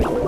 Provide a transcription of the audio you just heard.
you.